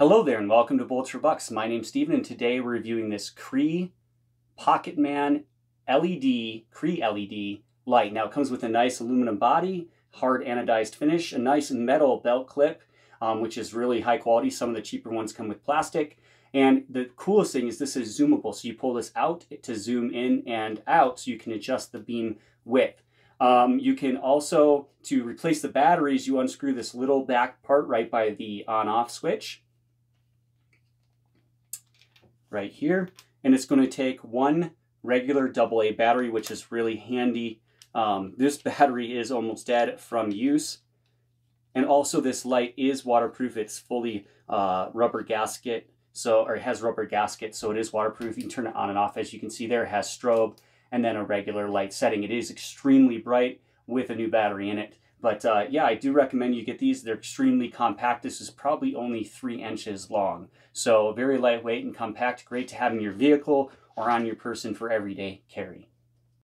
Hello there and welcome to Bolts for Bucks. My name's Steven and today we're reviewing this Cree Pocketman LED, Cree LED light. Now it comes with a nice aluminum body, hard anodized finish, a nice metal belt clip, um, which is really high quality. Some of the cheaper ones come with plastic. And the coolest thing is this is zoomable. So you pull this out to zoom in and out so you can adjust the beam width. Um, you can also, to replace the batteries, you unscrew this little back part right by the on-off switch right here. And it's going to take one regular AA battery, which is really handy. Um, this battery is almost dead from use. And also this light is waterproof. It's fully uh, rubber gasket, so or it has rubber gasket, so it is waterproof. You can turn it on and off. As you can see there, it has strobe and then a regular light setting. It is extremely bright with a new battery in it. But uh, yeah, I do recommend you get these. They're extremely compact. This is probably only three inches long. So very lightweight and compact, great to have in your vehicle or on your person for everyday carry.